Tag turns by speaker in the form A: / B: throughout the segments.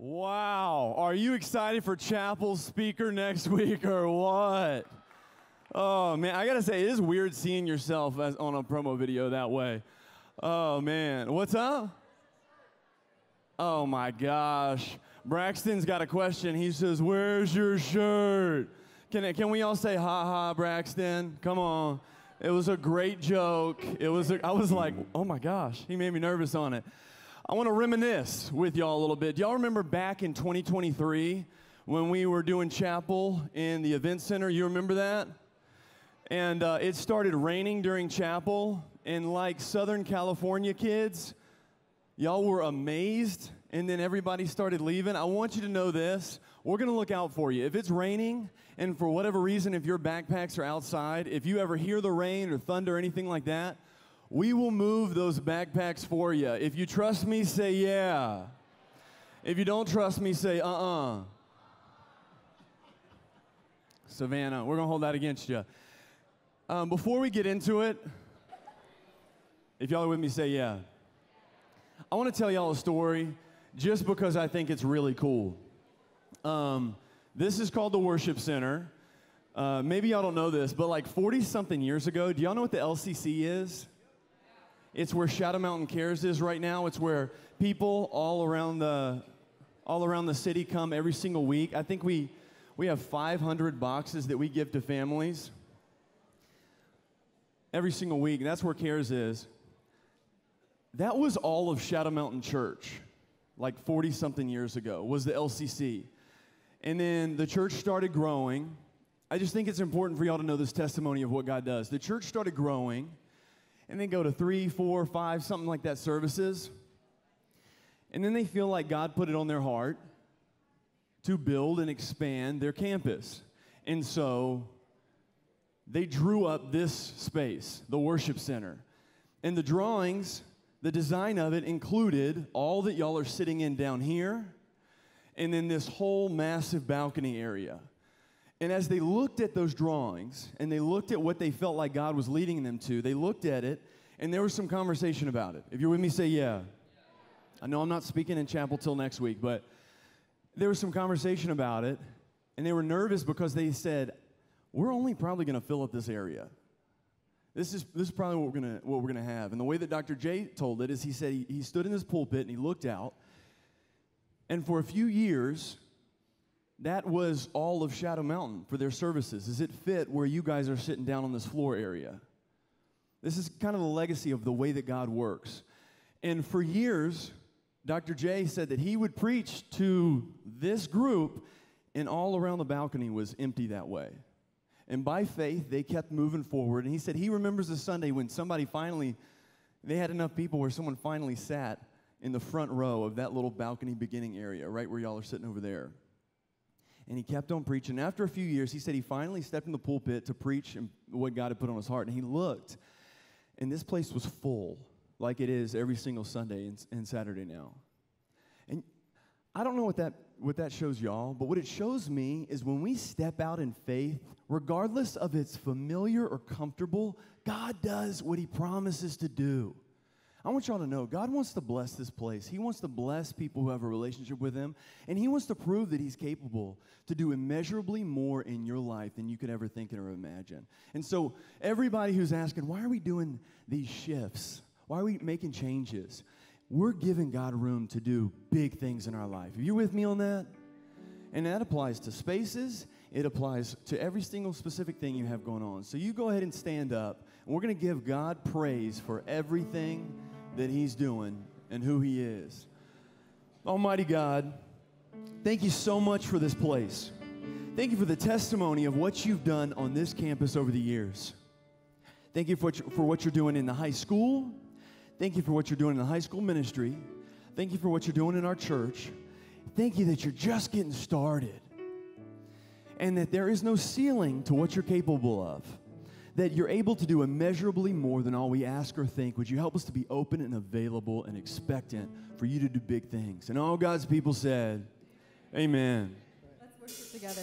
A: Wow. Are you excited for chapel speaker next week or what? Oh, man. I got to say, it is weird seeing yourself as on a promo video that way. Oh, man. What's up? Oh, my gosh. Braxton's got a question. He says, Where's your shirt? Can, can we all say, Ha ha, Braxton? Come on. It was a great joke. It was. A, I was like, oh my gosh, he made me nervous on it. I want to reminisce with y'all a little bit. Do y'all remember back in 2023 when we were doing chapel in the event center? You remember that? And uh, it started raining during chapel, and like Southern California kids, y'all were amazed, and then everybody started leaving. I want you to know this we're going to look out for you. If it's raining, and for whatever reason, if your backpacks are outside, if you ever hear the rain or thunder or anything like that, we will move those backpacks for you. If you trust me, say yeah. If you don't trust me, say uh uh-uh. uh. Savannah, we're going to hold that against you. Um, before we get into it, if y'all are with me, say yeah. I want to tell y'all a story just because I think it's really cool. Um, this is called the Worship Center. Uh, maybe y'all don't know this, but like 40 something years ago, do y'all know what the LCC is? It's where Shadow Mountain Cares is right now. It's where people all around the all around the city come every single week. I think we we have 500 boxes that we give to families every single week. That's where Cares is. That was all of Shadow Mountain Church, like 40 something years ago, was the LCC. And then the church started growing. I just think it's important for y'all to know this testimony of what God does. The church started growing, and they go to three, four, five, something like that services. And then they feel like God put it on their heart to build and expand their campus. And so they drew up this space, the worship center. And the drawings, the design of it included all that y'all are sitting in down here and then this whole massive balcony area. And as they looked at those drawings and they looked at what they felt like God was leading them to, they looked at it and there was some conversation about it. If you're with me, say yeah. I know I'm not speaking in chapel till next week, but there was some conversation about it and they were nervous because they said, We're only probably going to fill up this area. This is, this is probably what we're, gonna, what we're gonna have. And the way that Dr. J told it is he said he, he stood in his pulpit and he looked out and for a few years, that was all of Shadow Mountain for their services. Does it fit where you guys are sitting down on this floor area? This is kind of the legacy of the way that God works. And for years, Dr. J said that he would preach to this group, and all around the balcony was empty that way. And by faith, they kept moving forward. And he said he remembers a Sunday when somebody finally, they had enough people where someone finally sat in the front row of that little balcony beginning area, right where y'all are sitting over there. And he kept on preaching. After a few years, he said he finally stepped in the pulpit to preach what God had put on his heart. And he looked, and this place was full, like it is every single Sunday and, and Saturday now. And I don't know what that, what that shows y'all, but what it shows me is when we step out in faith, regardless of it's familiar or comfortable, God does what he promises to do. I want y'all to know God wants to bless this place. He wants to bless people who have a relationship with Him, and He wants to prove that He's capable to do immeasurably more in your life than you could ever think or imagine. And so, everybody who's asking, why are we doing these shifts? Why are we making changes? We're giving God room to do big things in our life. Are you with me on that? And that applies to spaces, it applies to every single specific thing you have going on. So, you go ahead and stand up, we're going to give God praise for everything that He's doing and who He is. Almighty God, thank you so much for this place. Thank you for the testimony of what you've done on this campus over the years. Thank you for, for what you're doing in the high school. Thank you for what you're doing in the high school ministry. Thank you for what you're doing in our church. Thank you that you're just getting started and that there is no ceiling to what you're capable of that you're able to do immeasurably more than all we ask or think. Would you help us to be open and available and expectant for you to do big things? And all God's people said, Amen.
B: Let's worship together.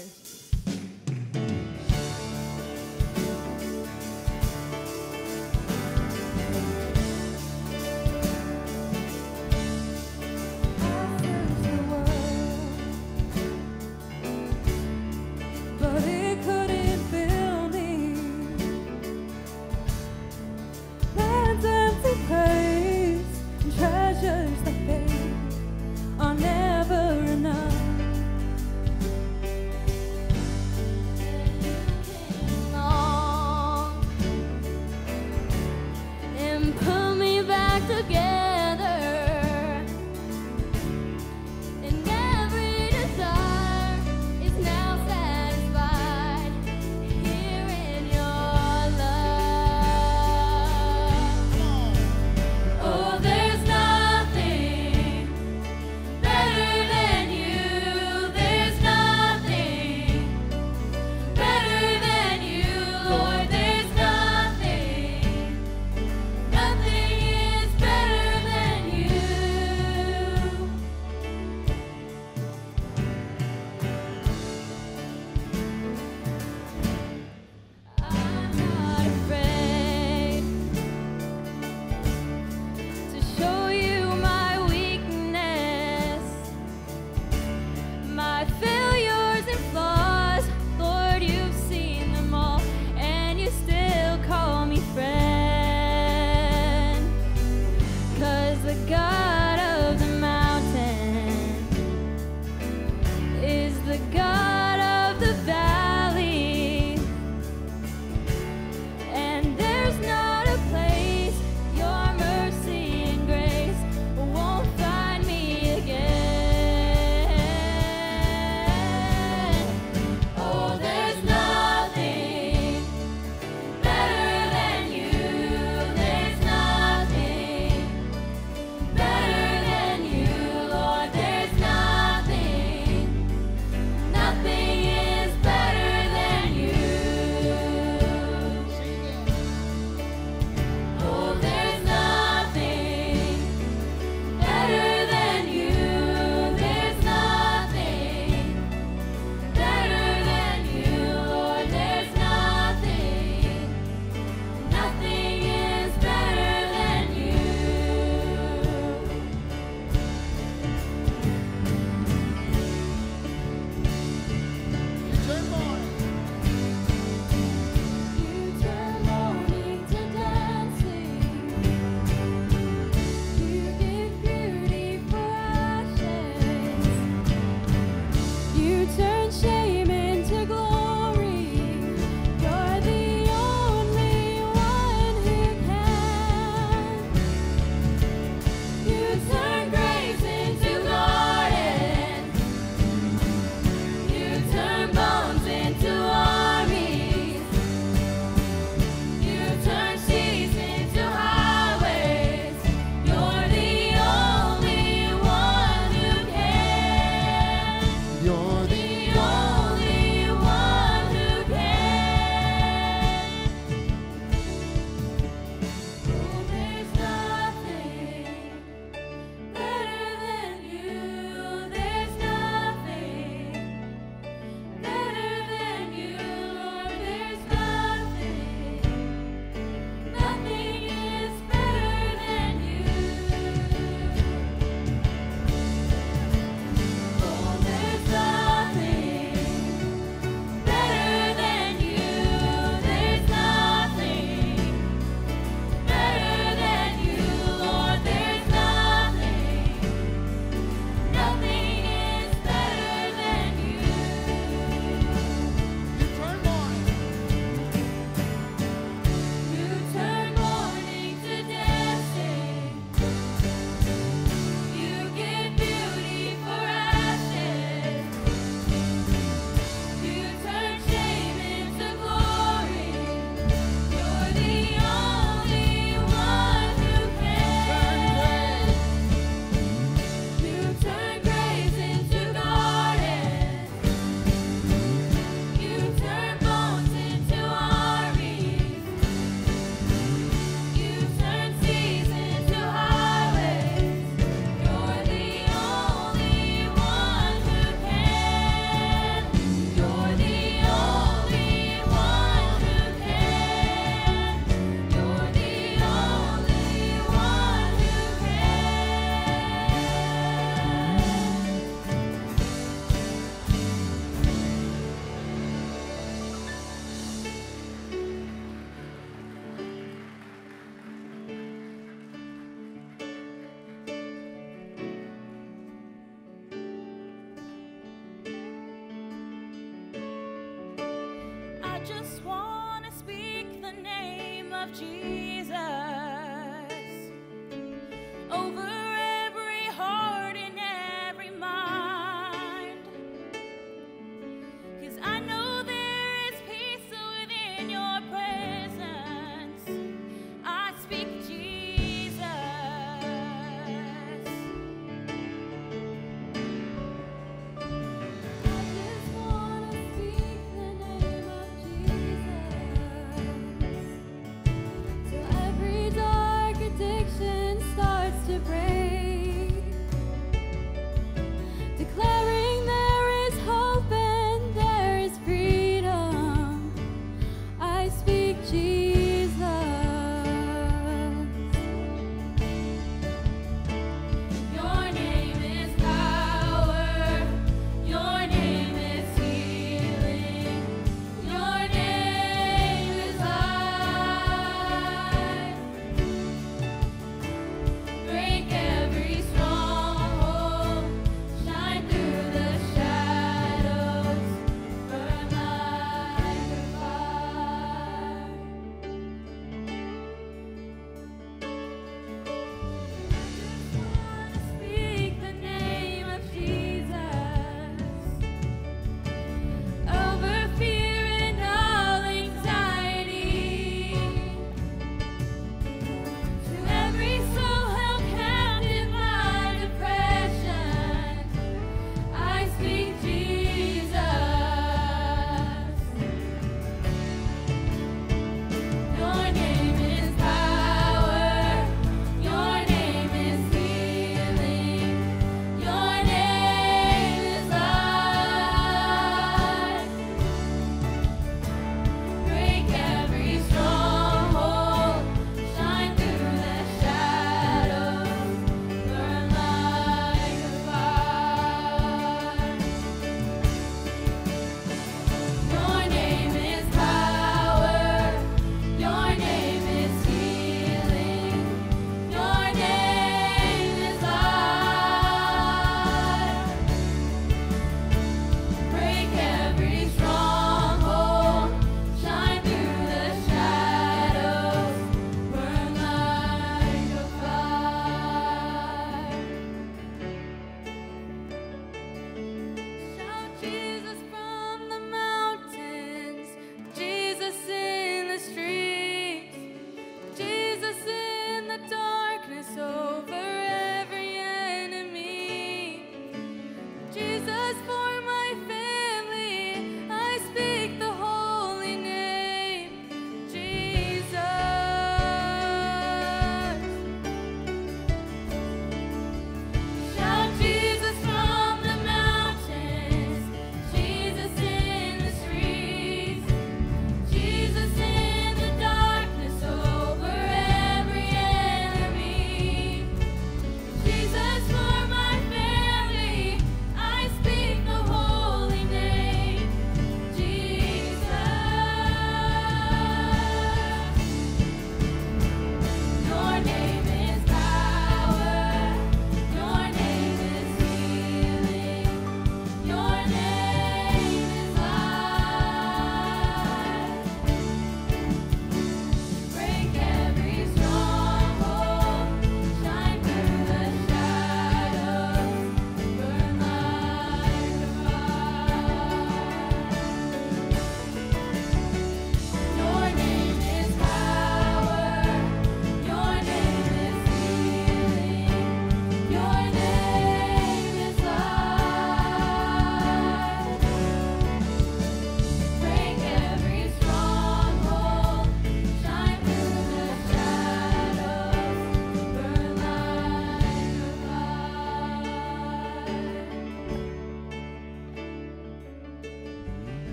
B: Jesus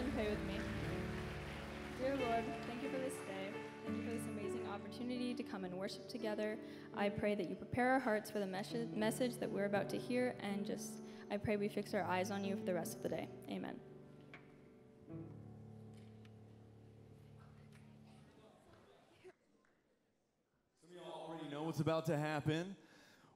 B: and
C: pray with me. Dear Lord, thank you for this day. Thank you for this amazing opportunity to come and worship together. I pray that you prepare our hearts for the mes- message that we're about to hear, and just I pray we fix our eyes on you for the rest of the day. Amen.
A: So we all already know what's about to happen.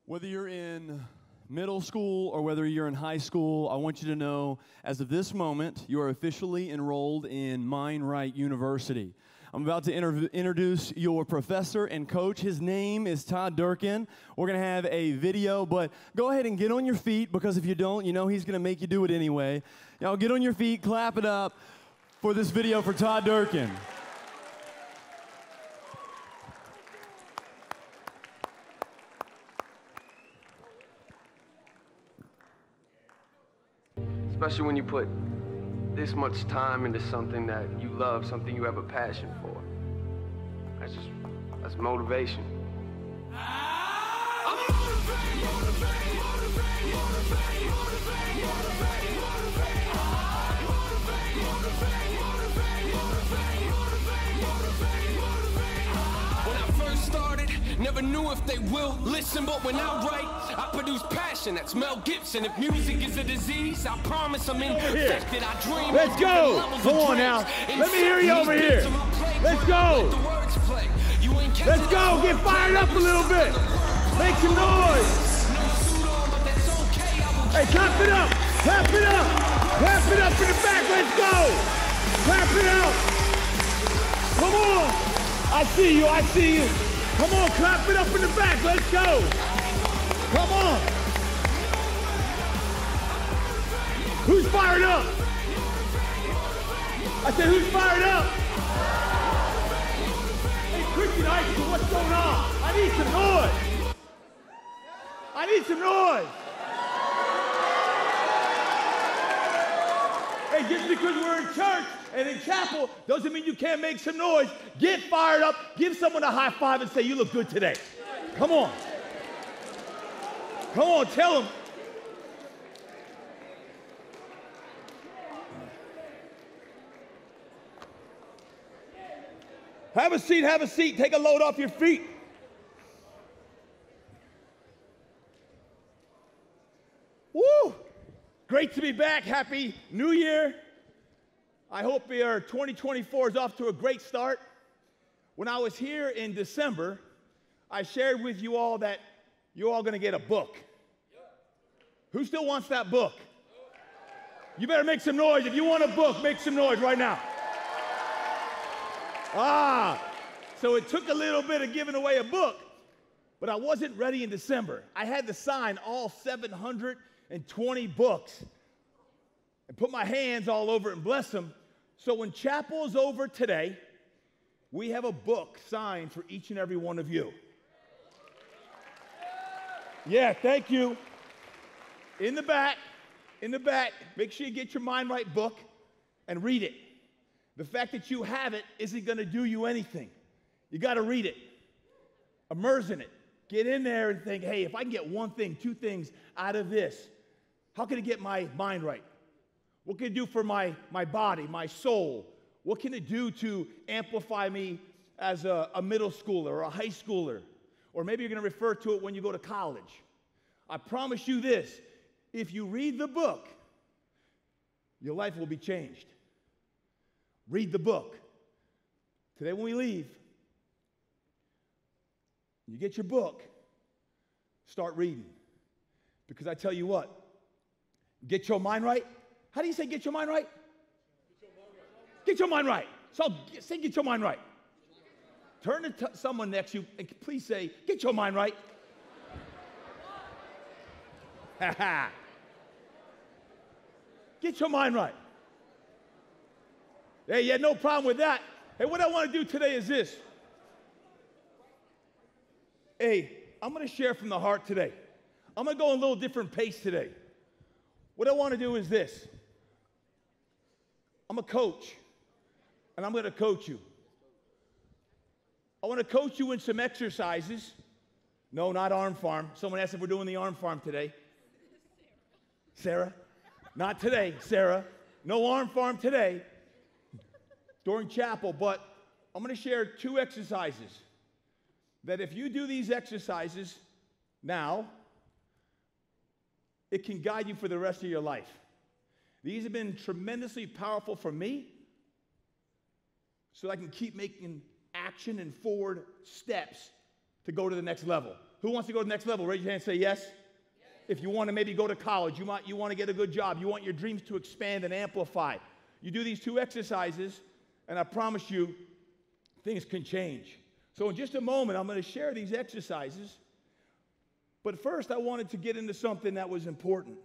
A: Whether you're in middle school or whether you're in high school, I want you to know as of this moment, you are officially enrolled in Mind Right University. I'm about to inter- introduce your professor and coach. His name is Todd Durkin. We're going to have a video, but go ahead and get on your feet because if you don't, you know he's going to make you do it anyway. Y'all get on your feet, clap it up for this video for Todd Durkin.
D: Especially when you put this much time into something that you love, something you have a passion for. That's just, that's motivation.
E: When I first started, never knew if they will listen, but when I write, I produce passion. That's Mel Gibson. If music is a disease, I promise I'm infected. I dream.
F: Let's go. Come on now. Let me hear you over here.
E: beats of my play,
F: Let's go.
E: let the words play. You ain't catching
F: Let's go. Get fired up a little bit. Make some noise.
E: No suit on, but that's okay. I will
F: Hey, clap it up. Clap it up. Clap it up in the back. Let's go. Clap it out. Come on. I see you. I see you. Come on. Clap it up in the back. Let's go. Come on. Who's fired up? I said, who's fired up? Hey, Christian School, what's going on? I need some noise. I need some noise. Hey, just because we're in church and in chapel doesn't mean you can't make some noise. Get fired up. Give someone a high five and say, You look good today. Come on. Come on, tell them. Have a seat, have a seat. Take a load off your feet. Woo! Great to be back. Happy New Year. I hope your 2024 is off to a great start. When I was here in December, I shared with you all that you're all going to get a book. Who still wants that book? You better make some noise. If you want a book, make some noise right now. Ah, so it took a little bit of giving away a book, but I wasn't ready in December. I had to sign all 720 books and put my hands all over it and bless them. So when chapel is over today, we have a book signed for each and every one of you. Yeah, thank you. In the back, in the back, make sure you get your mind right book and read it. The fact that you have it isn't going to do you anything. You got to read it, immerse in it, get in there and think, hey, if I can get one thing, two things out of this, how can I get my mind right? What can it do for my, my body, my soul? What can it do to amplify me as a, a middle schooler or a high schooler? Or maybe you're going to refer to it when you go to college. I promise you this if you read the book, your life will be changed. Read the book. Today, when we leave, you get your book, start reading. Because I tell you what, get your mind right. How do you say get your mind right? Get your mind right. So say get your mind right. Turn to t- someone next to you and please say, get your mind right. Get your mind right. Hey, yeah, no problem with that. Hey, what I want to do today is this. Hey, I'm going to share from the heart today. I'm going to go a little different pace today. What I want to do is this I'm a coach, and I'm going to coach you. I want to coach you in some exercises. No, not arm farm. Someone asked if we're doing the arm farm today. Sarah? Not today, Sarah. No arm farm today during chapel, but I'm going to share two exercises. that if you do these exercises now, it can guide you for the rest of your life. These have been tremendously powerful for me so I can keep making action and forward steps to go to the next level. Who wants to go to the next level? Raise your hand and say yes. If you want to maybe go to college, you, might, you want to get a good job, you want your dreams to expand and amplify. You do these two exercises, and I promise you, things can change. So, in just a moment, I'm going to share these exercises. But first, I wanted to get into something that was important.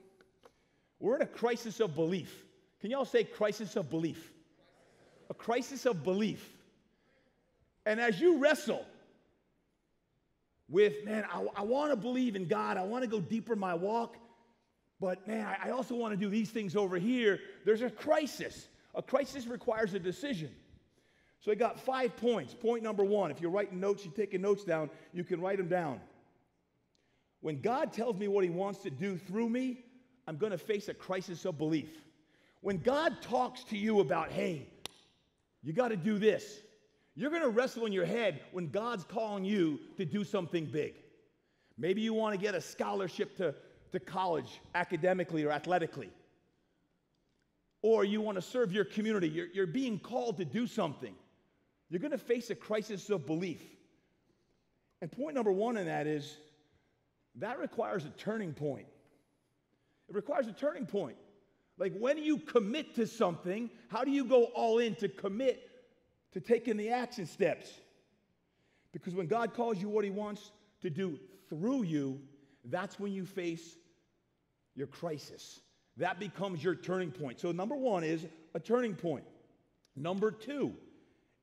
F: We're in a crisis of belief. Can y'all say crisis of belief? A crisis of belief. And as you wrestle with, man, I, I want to believe in God, I want to go deeper in my walk, but man, I, I also want to do these things over here, there's a crisis. A crisis requires a decision. So I got five points. Point number one if you're writing notes, you're taking notes down, you can write them down. When God tells me what He wants to do through me, I'm going to face a crisis of belief. When God talks to you about, hey, you got to do this, you're going to wrestle in your head when God's calling you to do something big. Maybe you want to get a scholarship to, to college academically or athletically. Or you want to serve your community. You're, you're being called to do something. You're going to face a crisis of belief. And point number one in that is that requires a turning point. It requires a turning point. Like when you commit to something, how do you go all in to commit to taking the action steps? Because when God calls you what He wants to do through you, that's when you face your crisis. That becomes your turning point. So, number one is a turning point. Number two,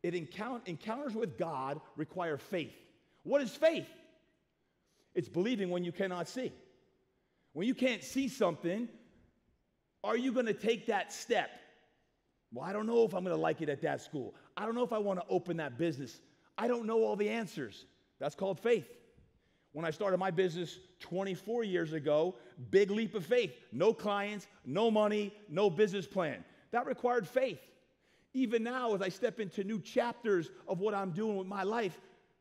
F: it encount- encounters with God require faith. What is faith? It's believing when you cannot see. When you can't see something, are you going to take that step? Well, I don't know if I'm going to like it at that school. I don't know if I want to open that business. I don't know all the answers. That's called faith. When I started my business 24 years ago, big leap of faith. No clients, no money, no business plan. That required faith. Even now, as I step into new chapters of what I'm doing with my life,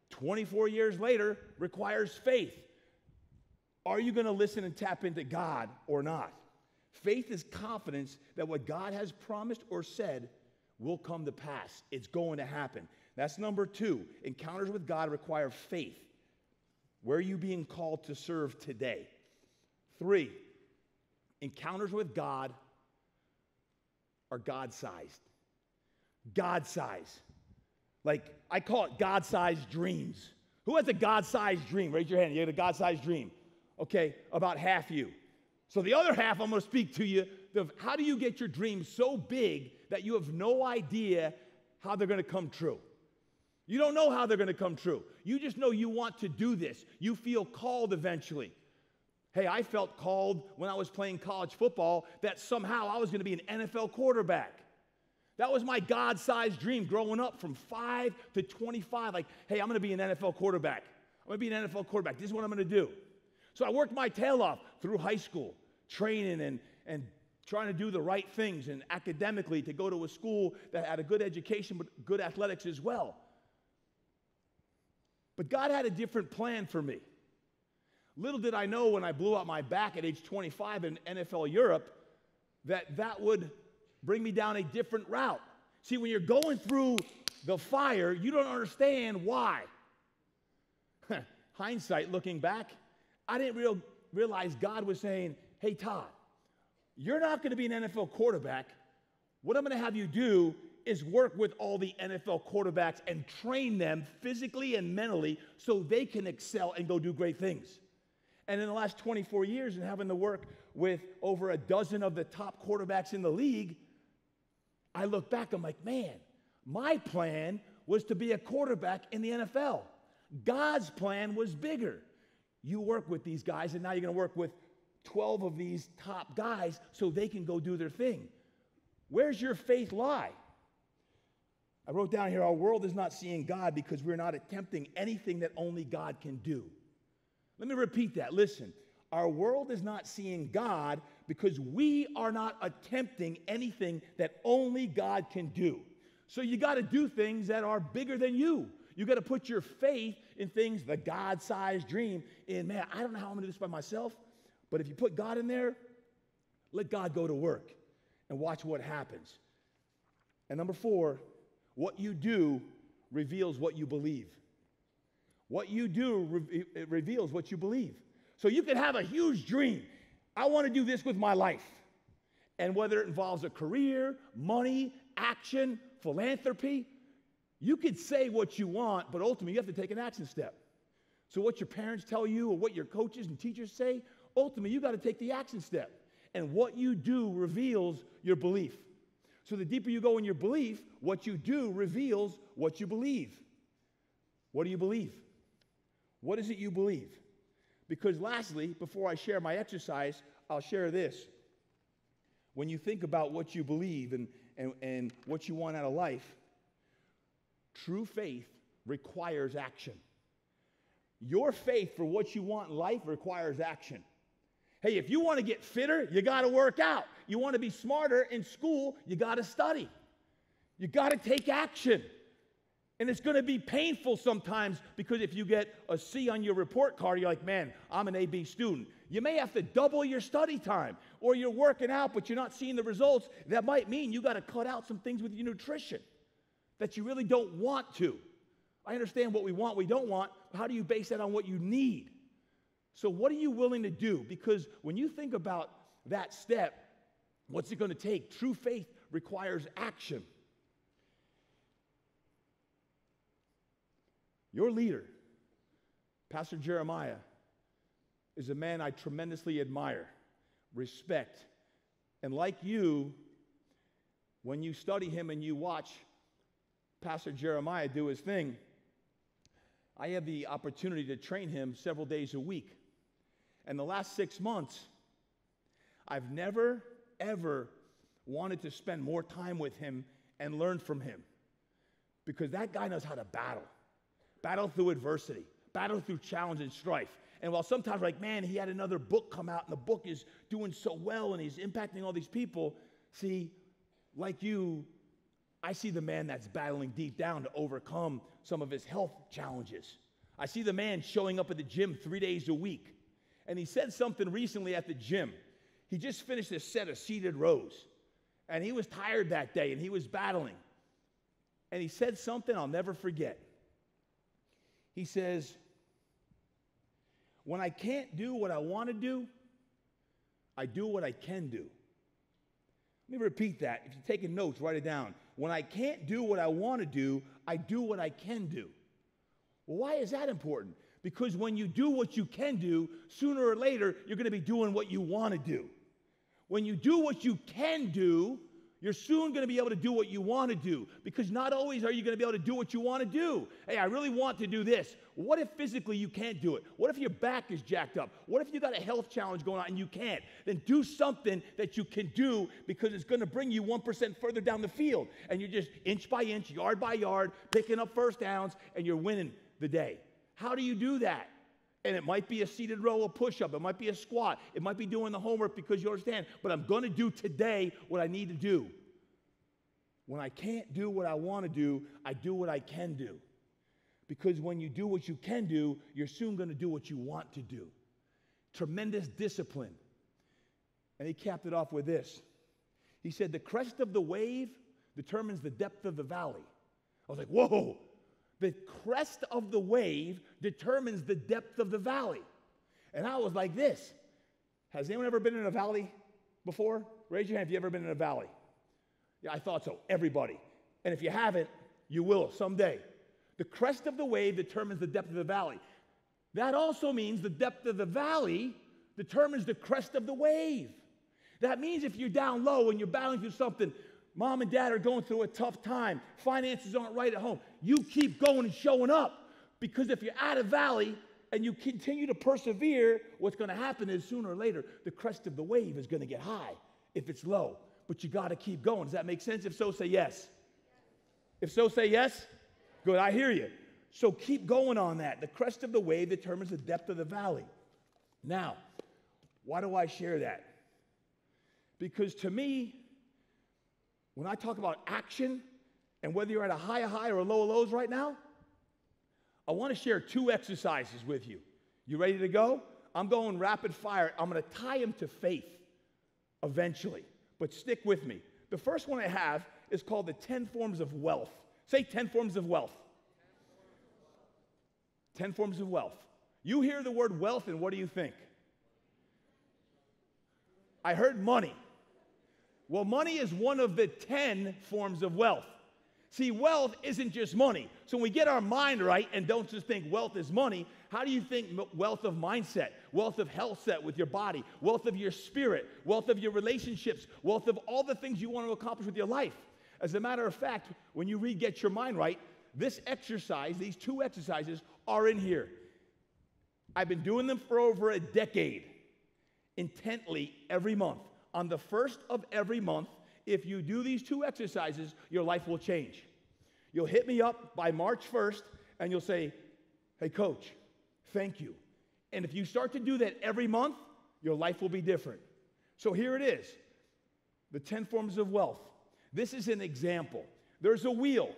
F: 24 years later, requires faith. Are you going to listen and tap into God or not? Faith is confidence that what God has promised or said will come to pass. It's going to happen. That's number two. Encounters with God require faith. Where are you being called to serve today? Three, encounters with God are God sized. God sized. Like, I call it God sized dreams. Who has a God sized dream? Raise your hand. You have a God sized dream. Okay, about half you. So the other half, I'm to speak to you of how do you get your dreams so big that you have no idea how they're going to come true? You don't know how they're going to come true. You just know you want to do this. You feel called eventually. Hey, I felt called when I was playing college football that somehow I was going to be an NFL quarterback. That was my God sized dream growing up from 5 to 25. Like, hey, I'm going to be an NFL quarterback. I'm to be an NFL quarterback. This is what I'm to do. So I worked my tail off through high school, training and, and trying to do the right things and academically to go to a school that had a good education but good athletics as well. But God had a different plan for me. Little did I know when I blew out my back at age 25 in NFL Europe that that would bring me down a different route. See, when you're going through the fire, you don't understand why. Hindsight, looking back, I didn't real, realize God was saying, Hey, Todd, you're not going to be an NFL quarterback. What I'm going to have you do is work with all the NFL quarterbacks and train them physically and mentally so they can excel and go do great things. And in the last 24 years, and having to work with over a dozen of the top quarterbacks in the league, I look back, I'm like, man, my plan was to be a quarterback in the NFL. God's plan was bigger. You work with these guys, and now you're going to work with 12 of these top guys so they can go do their thing. Where's your faith lie? I wrote down here our world is not seeing God because we're not attempting anything that only God can do. Let me repeat that. Listen, our world is not seeing God because we are not attempting anything that only God can do. So you got to do things that are bigger than you. You got to put your faith in things, the God sized dream, in man, I don't know how I'm going to do this by myself, but if you put God in there, let God go to work and watch what happens. And number four, what you do reveals what you believe. What you do re- reveals what you believe. So you can have a huge dream. I want to do this with my life. And whether it involves a career, money, action, philanthropy, you could say what you want, but ultimately you have to take an action step. So, what your parents tell you or what your coaches and teachers say, ultimately you got to take the action step. And what you do reveals your belief. So, the deeper you go in your belief, what you do reveals what you believe. What do you believe? What is it you believe? Because, lastly, before I share my exercise, I'll share this. When you think about what you believe and, and, and what you want out of life, true faith requires action. Your faith for what you want in life requires action. Hey, if you want to get fitter, you got to work out. You want to be smarter in school, you got to study. You got to take action. And it's going to be painful sometimes because if you get a C on your report card, you're like, man, I'm an AB student. You may have to double your study time, or you're working out, but you're not seeing the results. That might mean you got to cut out some things with your nutrition that you really don't want to. I understand what we want, we don't want. How do you base that on what you need? So, what are you willing to do? Because when you think about that step, what's it going to take? True faith requires action. Your leader, Pastor Jeremiah, is a man I tremendously admire, respect, and like you, when you study him and you watch Pastor Jeremiah do his thing, I had the opportunity to train him several days a week. And the last six months, I've never, ever wanted to spend more time with him and learn from him because that guy knows how to battle battle through adversity, battle through challenge and strife. And while sometimes, like, man, he had another book come out and the book is doing so well and he's impacting all these people, see, like you, I see the man that's battling deep down to overcome some of his health challenges. I see the man showing up at the gym three days a week. And he said something recently at the gym. He just finished a set of seated rows. And he was tired that day and he was battling. And he said something I'll never forget. He says, When I can't do what I want to do, I do what I can do. Let me repeat that. If you're taking notes, write it down. When I can't do what I want to do, I do what I can do. Well, why is that important? Because when you do what you can do, sooner or later, you're going to be doing what you want to do. When you do what you can do, you're soon going to be able to do what you want to do because not always are you going to be able to do what you want to do. Hey, I really want to do this. What if physically you can't do it? What if your back is jacked up? What if you got a health challenge going on and you can't? Then do something that you can do because it's going to bring you 1% further down the field. And you're just inch by inch, yard by yard, picking up first downs, and you're winning the day. How do you do that? And it might be a seated row, a push up, it might be a squat, it might be doing the homework because you understand, but I'm going to do today what I need to do. When I can't do what I want to do, I do what I can do. Because when you do what you can do, you're soon going to do what you want to do. Tremendous discipline. And he capped it off with this. He said, The crest of the wave determines the depth of the valley. I was like, Whoa, the crest of the wave determines the depth of the valley. And I was like this Has anyone ever been in a valley before? Raise your hand if you ever been in a valley. Yeah, I thought so. Everybody. And if you haven't, you will someday. The crest of the wave determines the depth of the valley. That also means the depth of the valley determines the crest of the wave. That means if you're down low and you're battling through something, mom and dad are going through a tough time, finances aren't right at home, you keep going and showing up. Because if you're at a valley and you continue to persevere, what's going to happen is sooner or later, the crest of the wave is going to get high if it's low. But you got to keep going. Does that make sense? If so, say yes. If so, say yes. Good, I hear you. So keep going on that. The crest of the wave determines the depth of the valley. Now, why do I share that? Because to me, when I talk about action and whether you're at a high high or a low lows right now, I want to share two exercises with you. You ready to go? I'm going rapid fire. I'm going to tie them to faith eventually, but stick with me. The first one I have is called the 10 forms of wealth. Say 10 forms of wealth. 10 forms of wealth. You hear the word wealth, and what do you think? I heard money. Well, money is one of the 10 forms of wealth. See, wealth isn't just money. So when we get our mind right and don't just think wealth is money, how do you think wealth of mindset, wealth of health set with your body, wealth of your spirit, wealth of your relationships, wealth of all the things you want to accomplish with your life? As a matter of fact, when you read Get Your Mind Right, this exercise, these two exercises are in here. I've been doing them for over a decade intently every month. On the first of every month, if you do these two exercises, your life will change. You'll hit me up by March 1st and you'll say, Hey, coach, thank you. And if you start to do that every month, your life will be different. So here it is the 10 forms of wealth. This is an example. There's a wheel,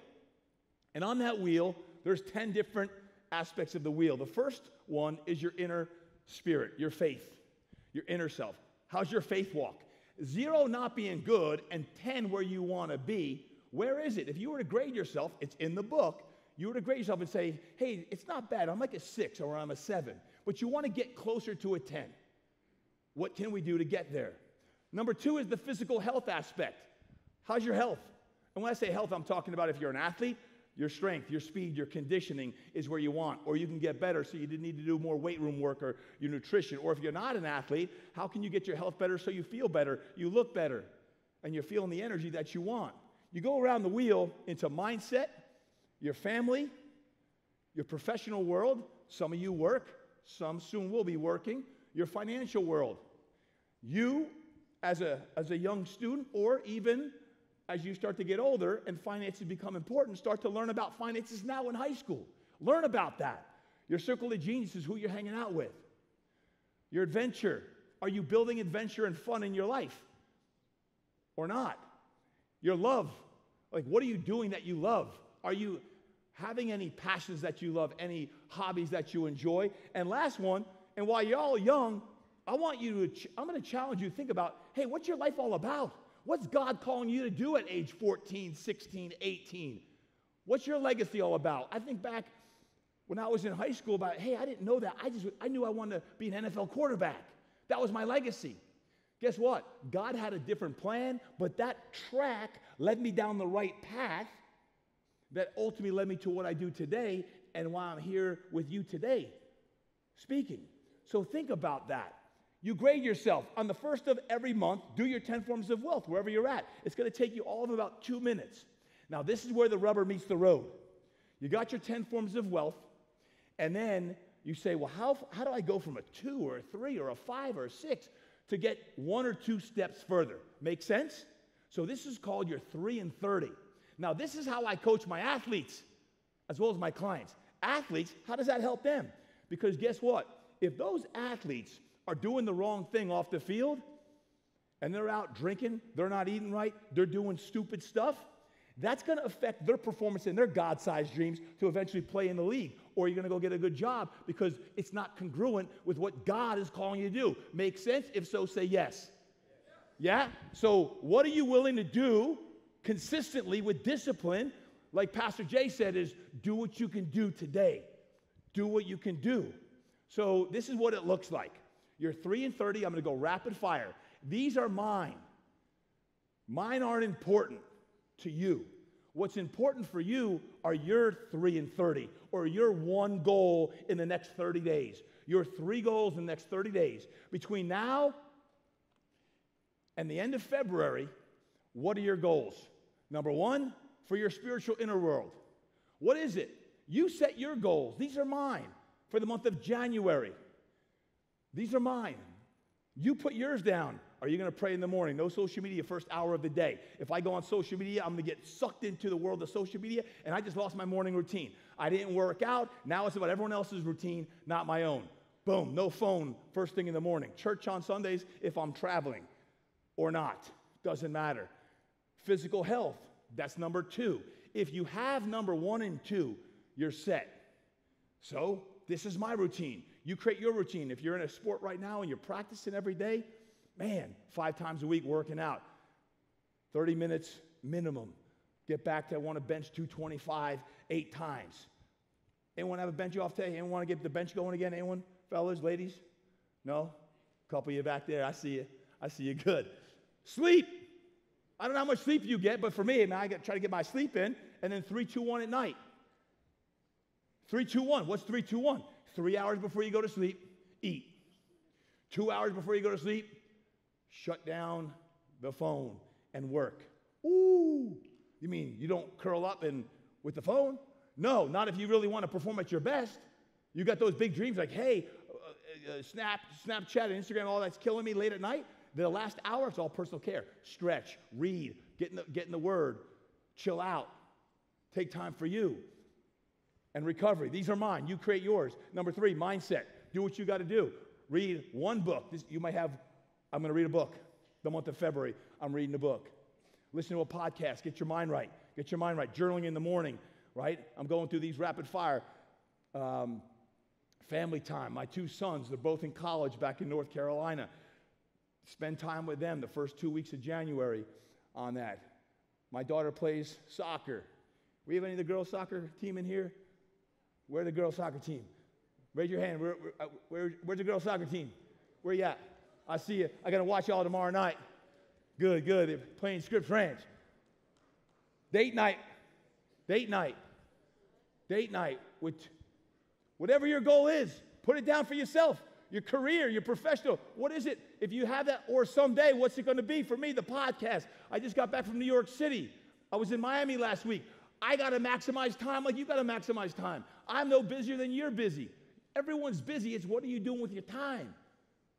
F: and on that wheel, there's 10 different aspects of the wheel. The first one is your inner spirit, your faith, your inner self. How's your faith walk? Zero not being good and 10 where you want to be. Where is it? If you were to grade yourself, it's in the book. You were to grade yourself and say, hey, it's not bad. I'm like a six or I'm a seven. But you want to get closer to a 10. What can we do to get there? Number two is the physical health aspect. How's your health? And when I say health, I'm talking about if you're an athlete, your strength, your speed, your conditioning is where you want, or you can get better so you didn't need to do more weight room work or your nutrition. Or if you're not an athlete, how can you get your health better so you feel better, you look better, and you're feeling the energy that you want? You go around the wheel into mindset, your family, your professional world. Some of you work, some soon will be working, your financial world. You, as a, as a young student, or even as you start to get older and finances become important, start to learn about finances now in high school. Learn about that. Your circle of genius is who you're hanging out with. Your adventure. Are you building adventure and fun in your life? Or not? Your love. Like, what are you doing that you love? Are you having any passions that you love, any hobbies that you enjoy? And last one, and while you're all young, I want you to, I'm going to challenge you think about hey, what's your life all about? What's God calling you to do at age 14, 16, 18? What's your legacy all about? I think back when I was in high school about, hey, I didn't know that. I just I knew I wanted to be an NFL quarterback. That was my legacy. Guess what? God had a different plan, but that track led me down the right path that ultimately led me to what I do today and why I'm here with you today speaking. So think about that. You grade yourself on the first of every month, do your 10 forms of wealth wherever you're at. It's going to take you all of about two minutes. Now, this is where the rubber meets the road. You got your 10 forms of wealth, and then you say, well, how, how do I go from a two or a three or a five or a six to get one or two steps further? Make sense? So, this is called your three and 30. Now, this is how I coach my athletes as well as my clients. Athletes, how does that help them? Because guess what? If those athletes are doing the wrong thing off the field and they're out drinking, they're not eating right, they're doing stupid stuff, that's going to affect their performance and their God sized dreams to eventually play in the league. Or you're going to go get a good job because it's not congruent with what God is calling you to do. Make sense? If so, say yes. Yeah? So, what are you willing to do consistently with discipline? Like Pastor Jay said, is do what you can do today. Do what you can do. So, this is what it looks like. You're 3 and 30. I'm going to go rapid fire. These are mine. Mine aren't important to you. What's important for you are your 3 and 30 or your one goal in the next 30 days. Your three goals in the next 30 days. Between now and the end of February, what are your goals? Number one, for your spiritual inner world. What is it? You set your goals. These are mine for the month of January. These are mine. You put yours down. Are you going to pray in the morning? No social media first hour of the day. If I go on social media, I'm going to get sucked into the world of social media, and I just lost my morning routine. I didn't work out. Now it's about everyone else's routine, not my own. Boom, no phone first thing in the morning. Church on Sundays if I'm traveling or not. Doesn't matter. Physical health, that's number two. If you have number one and two, you're set. So, this is my routine. You create your routine. If you're in a sport right now and you're practicing every day, man, five times a week working out, 30 minutes minimum. Get back to I want to bench 225 eight times. Anyone have a bench off today? Anyone want to get the bench going again? Anyone? Fellas, ladies? No? A couple of you back there. I see you. I see you good. Sleep. I don't know how much sleep you get, but for me, man, I got, try to get my sleep in, and then three, two, one at night. Three, two, one. What's three, two, one? Three hours before you go to sleep, eat. Two hours before you go to sleep, shut down the phone and work. Ooh, you mean you don't curl up and with the phone? No, not if you really want to perform at your best. You got those big dreams like, hey, uh, uh, Snap, Snapchat, and Instagram, all that's killing me late at night. The last hour, it's all personal care. Stretch, read, get in the, get in the Word, chill out, take time for you and recovery. These are mine. You create yours. Number three, mindset. Do what you got to do. Read one book. This, you might have, I'm going to read a book. The month of February, I'm reading a book. Listen to a podcast. Get your mind right. Get your mind right. Journaling in the morning, right? I'm going through these rapid fire. Um, family time. My two sons, they're both in college back in North Carolina. Spend time with them the first two weeks of January on that. My daughter plays soccer. We have any of the girls' soccer team in here? Where the girls' soccer team? Raise your hand. Where, where, uh, where- where's the girls' soccer team? Where you at? I see you. I got to watch y'all tomorrow night. Good, good. They're playing Scripps Ranch. Date night. Date night. Date night. With whatever your goal is, put it down for yourself. Your career, your professional. What is it? If you have that, or someday, what's it going to be? For me, the podcast. I just got back from New York City. I was in Miami last week. I got to maximize time like you got to maximize time. I'm no busier than you're busy. Everyone's busy. It's what are you doing with your time?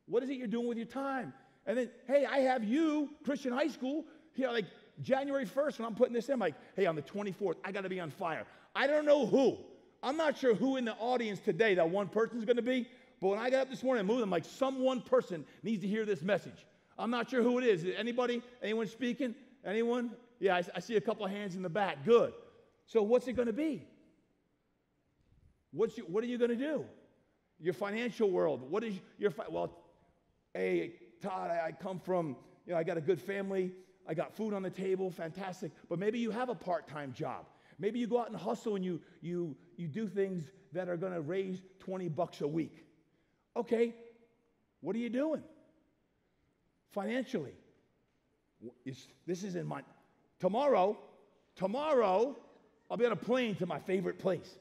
F: What is it you're doing with your time? And then, hey, I have you, Christian High School, here like January 1st when I'm putting this in, like, hey, on the 24th, I got to be on fire. I don't know who. I'm not sure who in the audience today that one person's going to be, but when I got up this morning and moved, I'm like, some one person needs to hear this message. I'm not sure who it is. Anybody? Anyone speaking? Anyone? Yeah, I, I see a couple of hands in the back. Good. So what's it going to be? What's your, what are you going to do? Your financial world. What is your well? Hey, Todd, I, I come from you know I got a good family. I got food on the table, fantastic. But maybe you have a part-time job. Maybe you go out and hustle and you you you do things that are going to raise 20 bucks a week. Okay, what are you doing financially? Is- this is in my tomorrow. Tomorrow, I'll be on a plane to my favorite place.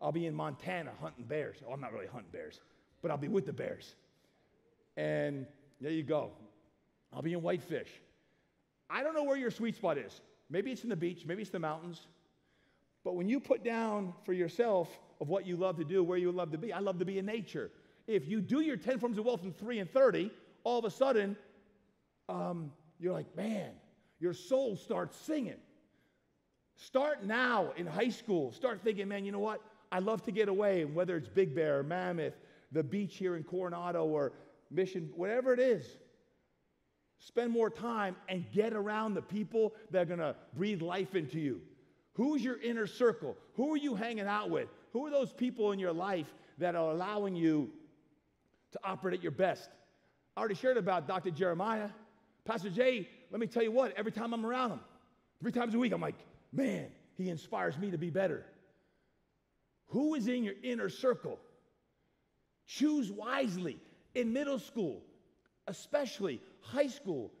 F: I'll be in Montana hunting bears. Oh, I'm not really hunting bears, but I'll be with the bears. And there you go. I'll be in Whitefish. I don't know where your sweet spot is. Maybe it's in the beach, maybe it's the mountains. But when you put down for yourself of what you love to do, where you love to be, I love to be in nature. If you do your 10 forms of wealth in 3 and 30, all of a sudden, um, you're like, man, your soul starts singing. Start now in high school. Start thinking, man, you know what? I love to get away, and whether it's Big Bear, or Mammoth, the beach here in Coronado, or Mission, whatever it is. Spend more time and get around the people that are going to breathe life into you. Who's your inner circle? Who are you hanging out with? Who are those people in your life that are allowing you to operate at your best? I already shared about Dr. Jeremiah. Pastor Jay, let me tell you what, every time I'm around him, three times a week, I'm like, man, he inspires me to be better. Who is in your inner circle? Choose wisely. In middle school, especially high school,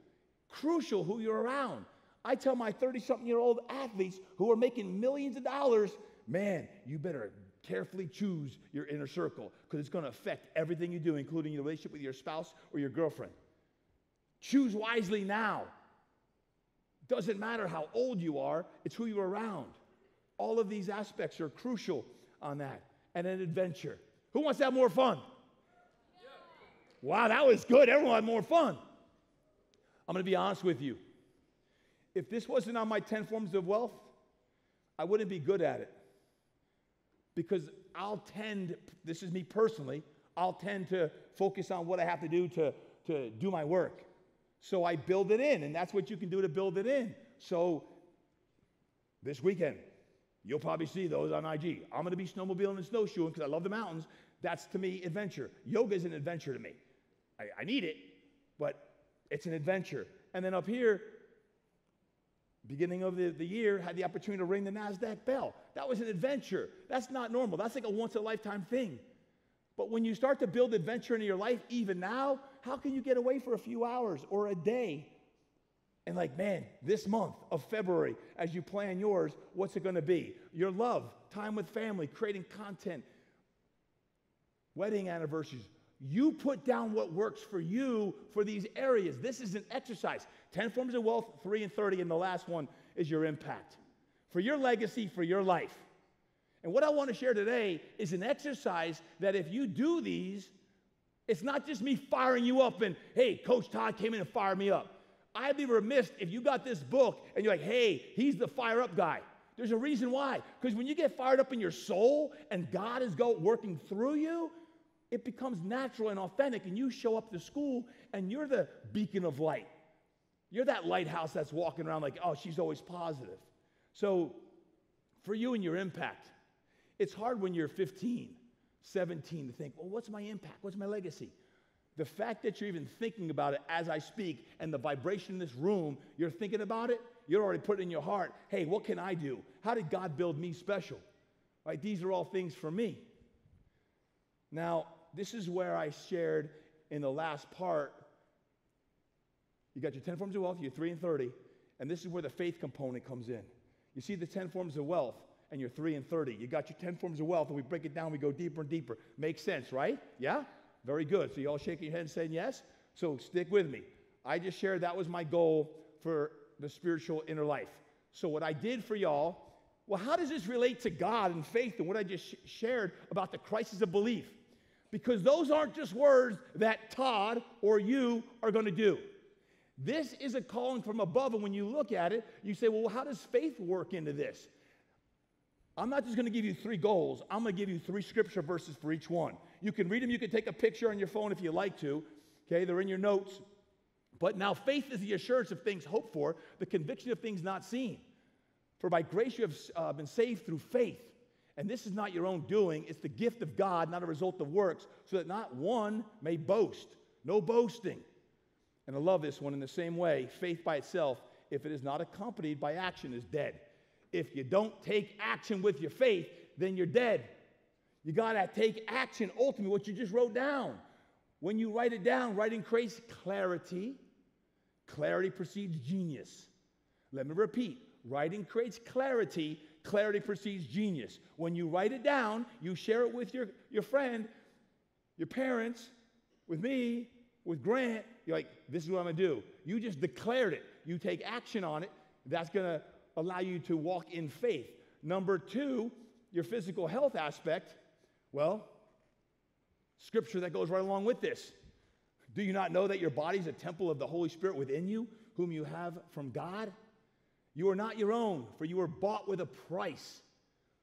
F: crucial who you're around. I tell my 30 something year old athletes who are making millions of dollars, man, you better carefully choose your inner circle because it's going to affect everything you do, including your relationship with your spouse or your girlfriend. Choose wisely now. Doesn't matter how old you are, it's who you're around. All of these aspects are crucial on that. And an adventure. Who wants to have more fun? Wow, that was good. Everyone had more fun. I'm going to be honest with you. If this wasn't on my 10 forms of wealth, I wouldn't be good at it. Because I'll tend, this is me personally, I'll tend to focus on what I have to do to, to do my work. So I build it in, and that's what you can do to build it in. So this weekend, You'll probably see those on IG. I'm going to be snowmobiling and snowshoeing because I love the mountains. That's to me adventure. Yoga is an adventure to me. I, I need it, but it's an adventure. And then up here, beginning of the, the year, had the opportunity to ring the NASDAQ bell. That was an adventure. That's not normal. That's like a once in a lifetime thing. But when you start to build adventure into your life, even now, how can you get away for a few hours or a day? And like, man, this month of February, as you plan yours, what's it going to be? Your love, time with family, creating content, wedding anniversaries. You put down what works for you for these areas. This is an exercise. 10 forms of wealth, 3 and 30, and the last one is your impact. For your legacy, for your life. And what I want to share today is an exercise that if you do these, it's not just me firing you up and, hey, Coach Todd came in and fired me up. I'd be remiss if you got this book and you're like, hey, he's the fire up guy. There's a reason why. Because when you get fired up in your soul and God is go working through you, it becomes natural and authentic, and you show up to school and you're the beacon of light. You're that lighthouse that's walking around like, oh, she's always positive. So, for you and your impact, it's hard when you're 15, 17 to think, well, what's my impact? What's my legacy? The fact that you're even thinking about it as I speak and the vibration in this room, you're thinking about it, you're already putting in your heart, hey, what can I do? How did God build me special? Right? These are all things for me. Now, this is where I shared in the last part. You got your 10 forms of wealth, your 3 and 30, and this is where the faith component comes in. You see the 10 forms of wealth and you're 3 and 30. You got your 10 forms of wealth, and we break it down, we go deeper and deeper. Makes sense, right? Yeah? Very good. So you all shaking your head and saying yes? So stick with me. I just shared that was my goal for the spiritual inner life. So what I did for y'all, well, how does this relate to God and faith and what I just sh- shared about the crisis of belief? Because those aren't just words that Todd or you are going to do. This is a calling from above, and when you look at it, you say, well, how does faith work into this? I'm not just going to give you three goals. I'm going to give you three scripture verses for each one. You can read them. You can take a picture on your phone if you like to. Okay, they're in your notes. But now faith is the assurance of things hoped for, the conviction of things not seen. For by grace you have uh, been saved through faith. And this is not your own doing, it's the gift of God, not a result of works, so that not one may boast. No boasting. And I love this one in the same way faith by itself, if it is not accompanied by action, is dead. If you don't take action with your faith, then you're dead. You got to take action, ultimately, what you just wrote down. When you write it down, writing creates clarity. Clarity precedes genius. Let me repeat writing creates clarity. Clarity precedes genius. When you write it down, you share it with your, your friend, your parents, with me, with Grant. You're like, this is what I'm going to do. You just declared it. You take action on it. That's going to allow you to walk in faith. Number two, your physical health aspect. Well, scripture that goes right along with this. Do you not know that your body is a temple of the Holy Spirit within you, whom you have from God? You are not your own, for you were bought with a price.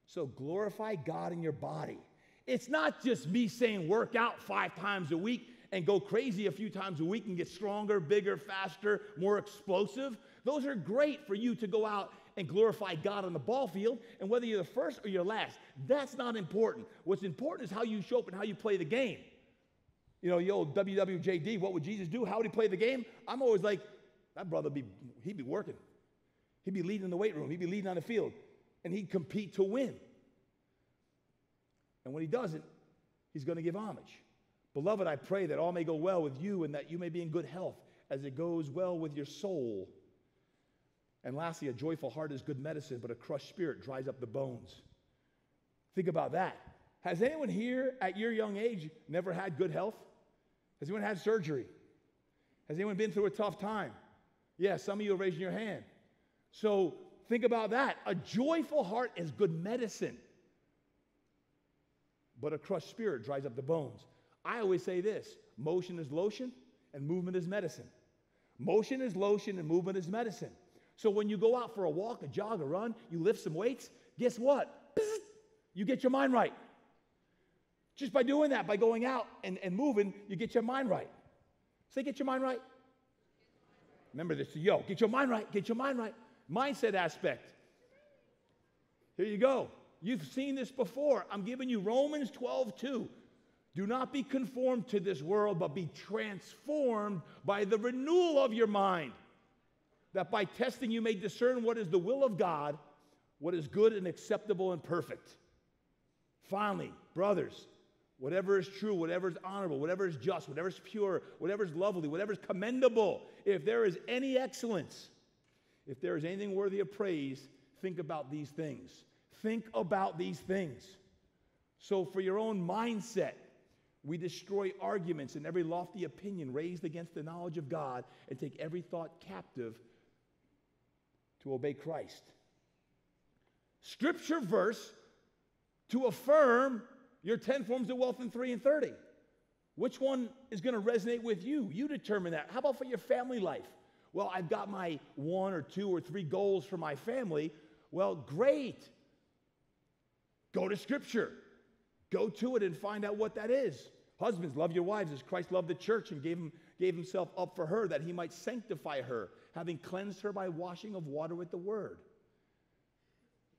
F: So glorify God in your body. It's not just me saying work out five times a week and go crazy a few times a week and get stronger, bigger, faster, more explosive. Those are great for you to go out and glorify God on the ball field. And whether you're the first or you're last, that's not important. What's important is how you show up and how you play the game. You know, the old WWJD, what would Jesus do? How would he play the game? I'm always like, that brother be he'd be working. He'd be leading in the weight room. He'd be leading on the field. And he'd compete to win. And when he doesn't, he's going to give homage. Beloved, I pray that all may go well with you and that you may be in good health as it goes well with your soul. And lastly, a joyful heart is good medicine, but a crushed spirit dries up the bones. Think about that. Has anyone here at your young age never had good health? Has anyone had surgery? Has anyone been through a tough time? Yeah, some of you are raising your hand. So think about that. A joyful heart is good medicine, but a crushed spirit dries up the bones. I always say this motion is lotion and movement is medicine. Motion is lotion and movement is medicine. So when you go out for a walk, a jog, a run, you lift some weights, guess what? You get your mind right. Just by doing that, by going out and, and moving, you get your mind right. Say, get your mind right. Remember this, yo, get your mind right, get your mind right. Mindset aspect. Here you go. You've seen this before. I'm giving you Romans 12, 2. Do not be conformed to this world, but be transformed by the renewal of your mind, that by testing you may discern what is the will of God, what is good and acceptable and perfect. Finally, brothers, whatever is true, whatever is honorable, whatever is just, whatever is pure, whatever is lovely, whatever is commendable, if there is any excellence, if there is anything worthy of praise, think about these things. Think about these things. So, for your own mindset, we destroy arguments and every lofty opinion raised against the knowledge of God and take every thought captive to obey Christ. Scripture verse to affirm your 10 forms of wealth in 3 and 30. Which one is going to resonate with you? You determine that. How about for your family life? Well, I've got my one or two or three goals for my family. Well, great. Go to Scripture. Go to it and find out what that is. Husbands, love your wives as Christ loved the church and gave, him, gave himself up for her that he might sanctify her, having cleansed her by washing of water with the word.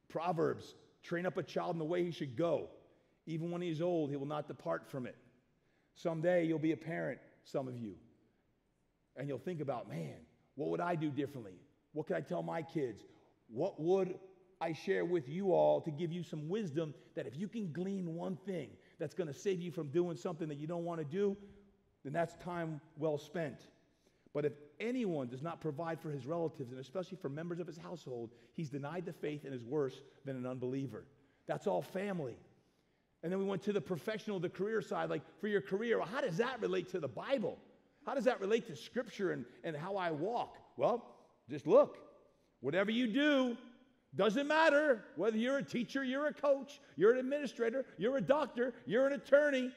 F: Proverbs, train up a child in the way he should go. Even when he's old, he will not depart from it. Someday you'll be a parent, some of you, and you'll think about, man, what would I do differently? What could I tell my kids? What would I share with you all to give you some wisdom that if you can glean one thing that's going to save you from doing something that you don't want to do, then that's time well spent. But if anyone does not provide for his relatives, and especially for members of his household, he's denied the faith and is worse than an unbeliever. That's all family. And then we went to the professional, the career side, like for your career, well, how does that relate to the Bible? How does that relate to Scripture and, and how I walk? Well, just look. Whatever you do, doesn't matter whether you're a teacher, you're a coach, you're an administrator, you're a doctor, you're an attorney,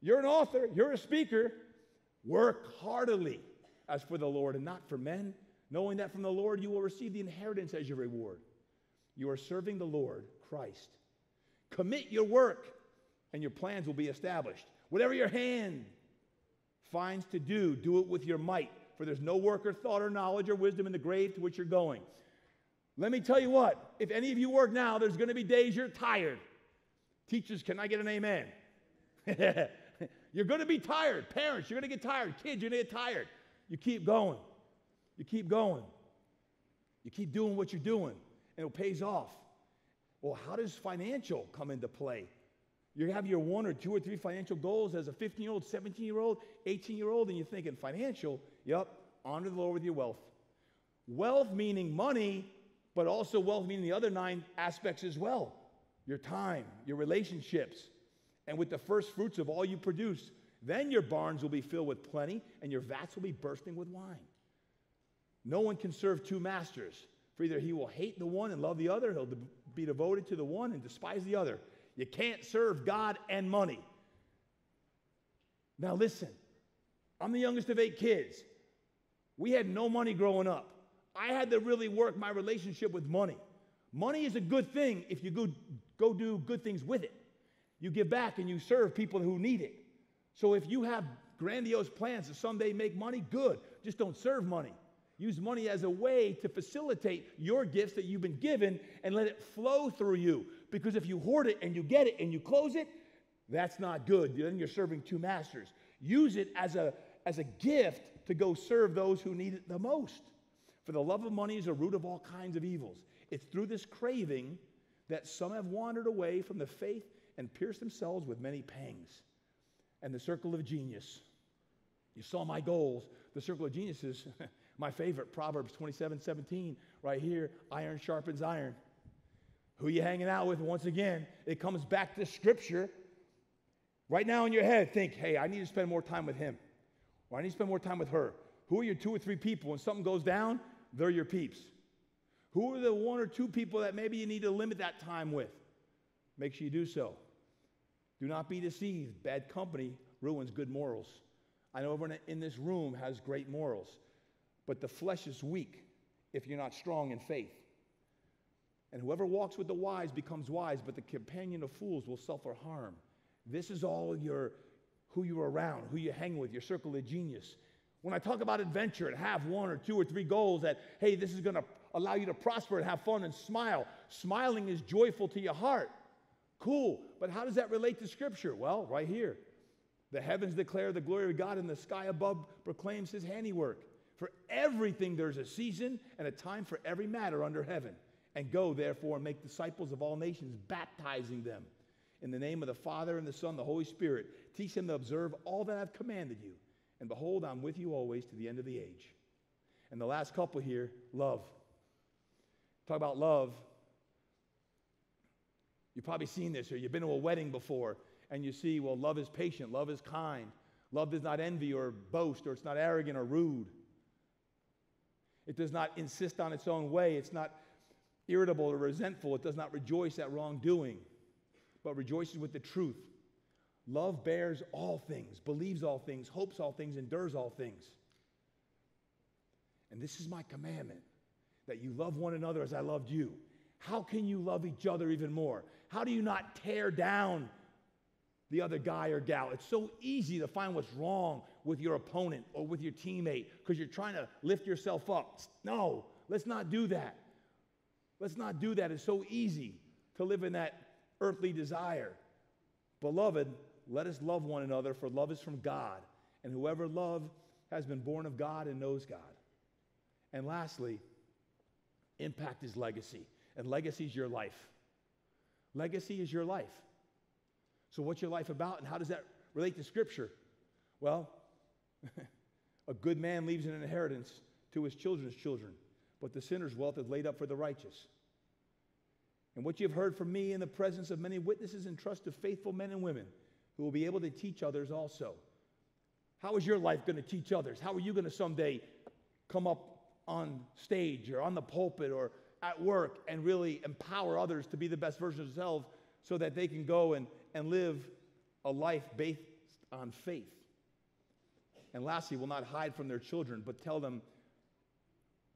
F: you're an author, you're a speaker. Work heartily as for the Lord and not for men, knowing that from the Lord you will receive the inheritance as your reward. You are serving the Lord, Christ. Commit your work, and your plans will be established. Whatever your hand finds to do, do it with your might, for there's no work or thought or knowledge or wisdom in the grave to which you're going. Let me tell you what, if any of you work now, there's going to be days you're tired. Teachers, can I get an amen? you're going to be tired. Parents, you're going to get tired. Kids, you're going to get tired. You keep going. You keep going. You keep doing what you're doing, and it pays off. Well, how does financial come into play? You have your one or two or three financial goals as a 15 year old, 17 year old, 18 year old, and you're thinking, financial, yep, honor the Lord with your wealth. Wealth meaning money, but also wealth meaning the other nine aspects as well your time, your relationships, and with the first fruits of all you produce. Then your barns will be filled with plenty, and your vats will be bursting with wine. No one can serve two masters, for either he will hate the one and love the other, he'll be devoted to the one and despise the other. You can't serve God and money. Now, listen, I'm the youngest of eight kids. We had no money growing up. I had to really work my relationship with money. Money is a good thing if you go, go do good things with it. You give back and you serve people who need it. So if you have grandiose plans to someday make money, good. Just don't serve money. Use money as a way to facilitate your gifts that you've been given and let it flow through you. Because if you hoard it and you get it and you close it, that's not good. Then you're serving two masters. Use it as a, as a gift to go serve those who need it the most. For the love of money is a root of all kinds of evils. It's through this craving that some have wandered away from the faith and pierced themselves with many pangs. And the circle of genius. You saw my goals. The circle of genius is my favorite, Proverbs 27 17, right here. Iron sharpens iron. Who you hanging out with? Once again, it comes back to scripture. Right now in your head, think, hey, I need to spend more time with him. Or I need to spend more time with her. Who are your two or three people? When something goes down, they're your peeps. Who are the one or two people that maybe you need to limit that time with? Make sure you do so. Do not be deceived. Bad company ruins good morals. I know everyone in this room has great morals, but the flesh is weak if you're not strong in faith. And whoever walks with the wise becomes wise, but the companion of fools will suffer harm. This is all your who you're around, who you hang with, your circle of genius. When I talk about adventure and have one or two or three goals that, hey, this is going to allow you to prosper and have fun and smile. Smiling is joyful to your heart. Cool. But how does that relate to Scripture? Well, right here. The heavens declare the glory of God, and the sky above proclaims his handiwork. For everything there's a season and a time for every matter under heaven. And go, therefore, and make disciples of all nations, baptizing them in the name of the Father and the Son, and the Holy Spirit. Teach them to observe all that I've commanded you. And behold, I'm with you always to the end of the age. And the last couple here love. Talk about love. You've probably seen this or you've been to a wedding before and you see, well, love is patient, love is kind, love does not envy or boast, or it's not arrogant or rude. It does not insist on its own way, it's not irritable or resentful, it does not rejoice at wrongdoing, but rejoices with the truth. Love bears all things, believes all things, hopes all things, endures all things. And this is my commandment that you love one another as I loved you. How can you love each other even more? How do you not tear down the other guy or gal? It's so easy to find what's wrong with your opponent or with your teammate because you're trying to lift yourself up. No, let's not do that. Let's not do that. It's so easy to live in that earthly desire. Beloved, let us love one another, for love is from God. And whoever love has been born of God and knows God. And lastly, impact is legacy. And legacy is your life. Legacy is your life. So, what's your life about, and how does that relate to Scripture? Well, a good man leaves an inheritance to his children's children, but the sinner's wealth is laid up for the righteous. And what you've heard from me in the presence of many witnesses entrust to faithful men and women who will be able to teach others also. How is your life going to teach others? How are you going to someday come up on stage or on the pulpit or at work and really empower others to be the best version of themselves so that they can go and, and live a life based on faith? And lastly, will not hide from their children, but tell them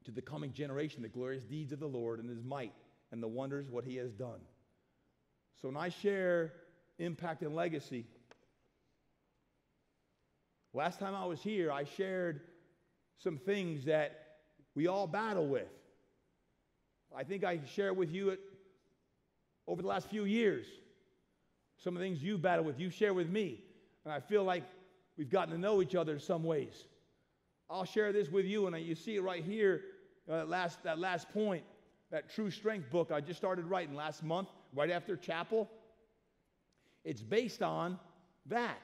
F: to the coming generation the glorious deeds of the Lord and his might and the wonders what he has done. So when I share impact and legacy, last time I was here, I shared some things that we all battle with. I think I shared with you it over the last few years. Some of the things you've battled with, you share with me. And I feel like we've gotten to know each other in some ways. I'll share this with you, and you see it right here, uh, that, last, that last point, that True Strength book I just started writing last month, right after chapel. It's based on that.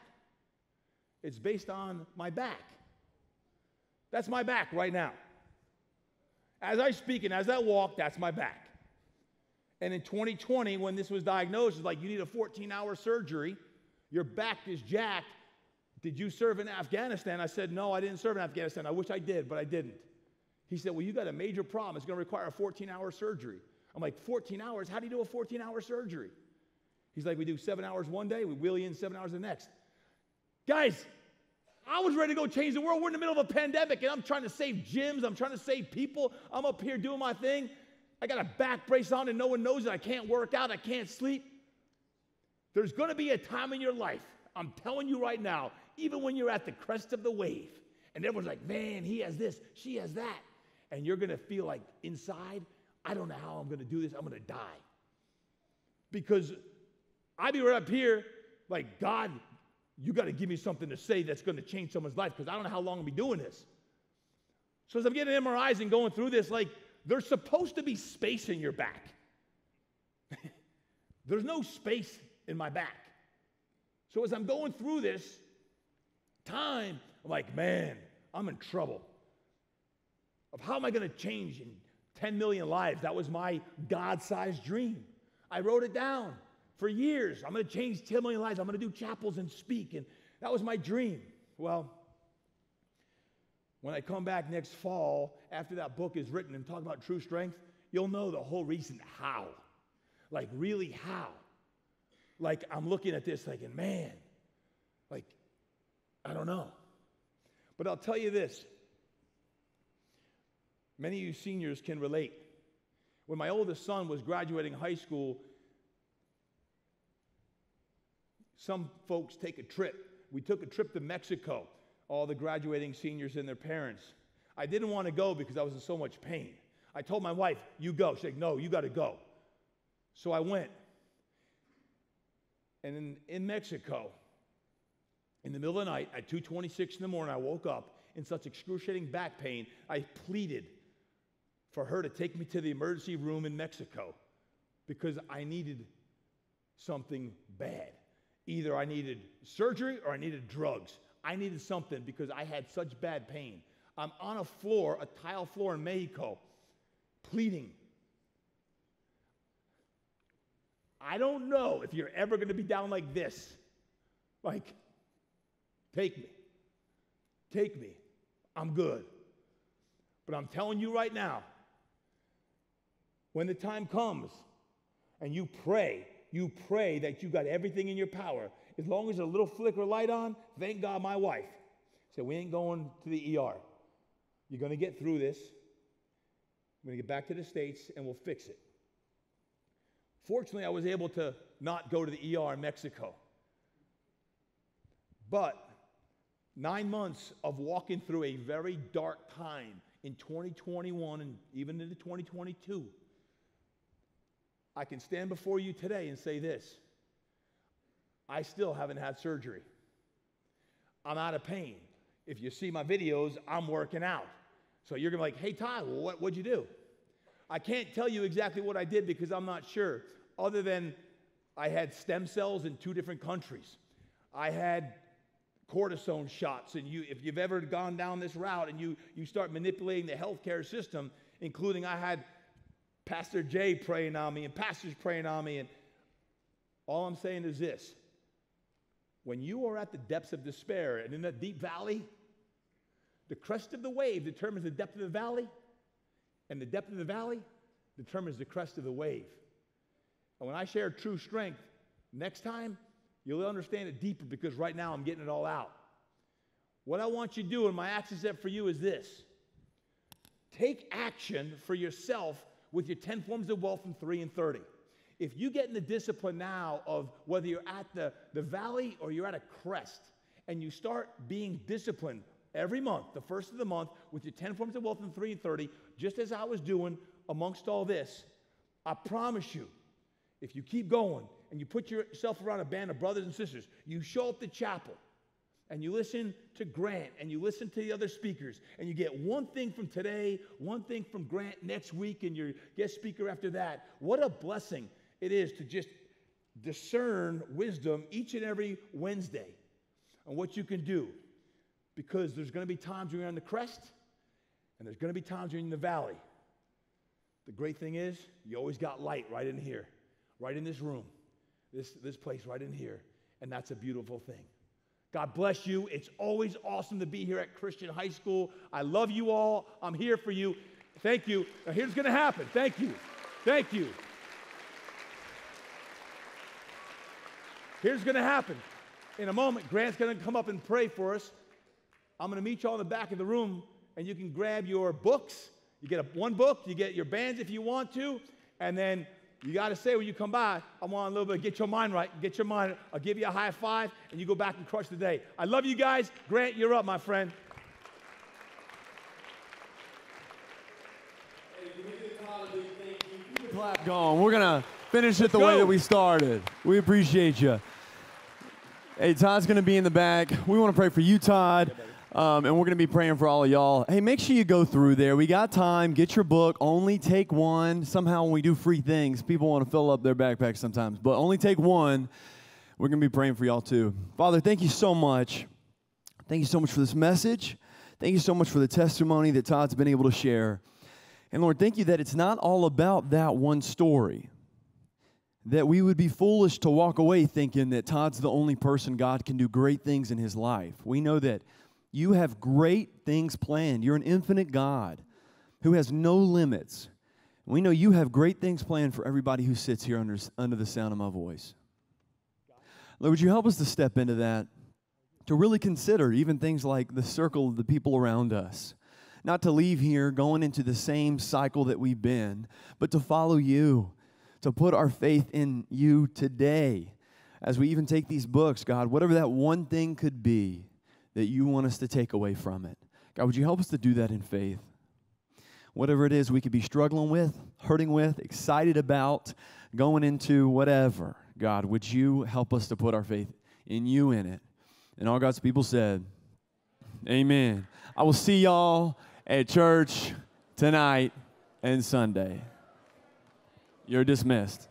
F: It's based on my back. That's my back right now. As I speak and as I walk, that's my back. And in 2020, when this was diagnosed, it's like you need a 14 hour surgery. Your back is jacked. Did you serve in Afghanistan? I said, No, I didn't serve in Afghanistan. I wish I did, but I didn't. He said, Well, you got a major problem. It's going to require a 14 hour surgery. I'm like, 14 hours? How do you do a 14 hour surgery? He's like, We do seven hours one day, we wheel you in seven hours the next. Guys, I was ready to go change the world. We're in the middle of a pandemic and I'm trying to save gyms. I'm trying to save people. I'm up here doing my thing. I got a back brace on and no one knows it. I can't work out. I can't sleep. There's going to be a time in your life, I'm telling you right now, even when you're at the crest of the wave and everyone's like, man, he has this, she has that. And you're going to feel like inside, I don't know how I'm going to do this. I'm going to die. Because I'd be right up here like, God, you got to give me something to say that's going to change someone's life because I don't know how long I'll be doing this. So as I'm getting MRIs and going through this, like there's supposed to be space in your back. there's no space in my back. So as I'm going through this time, I'm like, man, I'm in trouble. Of how am I going to change in 10 million lives? That was my God-sized dream. I wrote it down for years. I'm going to change 10 million lives. I'm going to do chapels and speak. And that was my dream. Well, when I come back next fall, after that book is written and talk about true strength, you'll know the whole reason how. Like, really, how? Like, I'm looking at this thinking, man, like, I don't know. But I'll tell you this many of you seniors can relate. When my oldest son was graduating high school, some folks take a trip. We took a trip to Mexico, all the graduating seniors and their parents. I didn't want to go because I was in so much pain. I told my wife, You go. She's like, No, you got to go. So I went. And in, in Mexico, in the middle of the night at 2:26 in the morning, I woke up in such excruciating back pain. I pleaded for her to take me to the emergency room in Mexico because I needed something bad. Either I needed surgery or I needed drugs. I needed something because I had such bad pain. I'm on a floor, a tile floor in Mexico, pleading. I don't know if you're ever going to be down like this. Like, take me. Take me. I'm good. But I'm telling you right now, when the time comes and you pray, you pray that you got everything in your power. As long as a little flicker light on, thank God my wife said, We ain't going to the ER. You're going to get through this. I'm going to get back to the States and we'll fix it. Fortunately, I was able to not go to the ER in Mexico. But nine months of walking through a very dark time in 2021 and even into 2022, I can stand before you today and say this I still haven't had surgery. I'm out of pain. If you see my videos, I'm working out. So you're gonna be like, hey, Todd, what, what'd you do? I can't tell you exactly what I did because I'm not sure, other than I had stem cells in two different countries. I had cortisone shots, and you, if you've ever gone down this route and you, you start manipulating the healthcare system, including I had Pastor Jay praying on me and pastors praying on me, and all I'm saying is this when you are at the depths of despair and in that deep valley, the crest of the wave determines the depth of the valley, and the depth of the valley determines the crest of the wave. And when I share true strength, next time you'll understand it deeper because right now I'm getting it all out. What I want you to do, and my action step for you is this take action for yourself with your 10 forms of wealth in 3 and 30. If you get in the discipline now of whether you're at the, the valley or you're at a crest, and you start being disciplined every month, the first of the month, with your 10 forms of wealth in 3 and 30, just as I was doing amongst all this, I promise you, if you keep going and you put yourself around a band of brothers and sisters, you show up to chapel and you listen to Grant and you listen to the other speakers and you get one thing from today, one thing from Grant next week, and your guest speaker after that, what a blessing it is to just discern wisdom each and every Wednesday on what you can do. Because there's going to be times when you're on the crest and there's going to be times when you're in the valley. The great thing is, you always got light right in here, right in this room, this, this place right in here. And that's a beautiful thing. God bless you. It's always awesome to be here at Christian High School. I love you all. I'm here for you. Thank you. Now, here's going to happen. Thank you. Thank you. Here's going to happen. In a moment, Grant's going to come up and pray for us. I'm going to meet you all in the back of the room, and you can grab your books. You get a, one book, you get your bands if you want to, and then you got to say when you come by, I want a little bit, get your mind right, get your mind. I'll give you a high five, and you go back and crush the day. I love you guys. Grant, you're up, my friend.
A: Clap going. We're going to finish it the way that we started. We appreciate you. Hey, Todd's going to be in the back. We want to pray for you, Todd. Um, and we're going to be praying for all of y'all. Hey, make sure you go through there. We got time. Get your book. Only take one. Somehow, when we do free things, people want to fill up their backpacks sometimes, but only take one. We're going to be praying for y'all too. Father, thank you so much. Thank you so much for this message. Thank you so much for the testimony that Todd's been able to share. And Lord, thank you that it's not all about that one story. That we would be foolish to walk away thinking that Todd's the only person God can do great things in his life. We know that you have great things planned. You're an infinite God who has no limits. We know you have great things planned for everybody who sits here under, under the sound of my voice. Lord, would you help us to step into that, to really consider even things like the circle of the people around us? Not to leave here going into the same cycle that we've been, but to follow you, to put our faith in you today. As we even take these books, God, whatever that one thing could be that you want us to take away from it. God, would you help us to do that in faith? whatever it is we could be struggling with, hurting with, excited about, going into whatever, God, would you help us to put our faith in you in it? And all God's people said, Amen. I will see y'all at church tonight and Sunday. You're dismissed.